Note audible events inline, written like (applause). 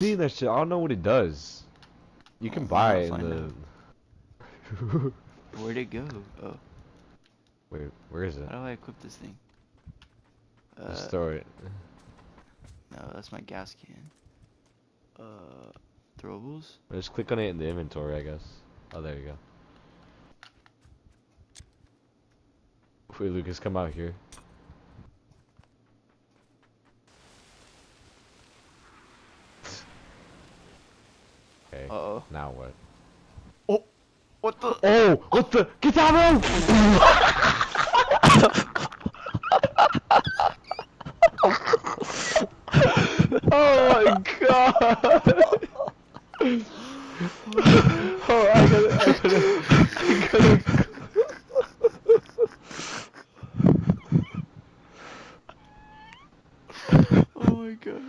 See that shit? I don't know what it does. You can Oh, buy it in the. (laughs) Where'd it go? Oh, Wait, where is it? how do I equip this thing? Uh, Just throw it. no, that's my gas can. Uh, throwables? Just click on it in the inventory, I guess. Oh, there you go. Wait, Lucas, come out here. Okay. Uh oh. Now what? Oh! What the? Oh! What the? Get down, bro! (laughs) oh my god! (laughs) oh, I gotta, I gotta, I gotta. (laughs) oh my god.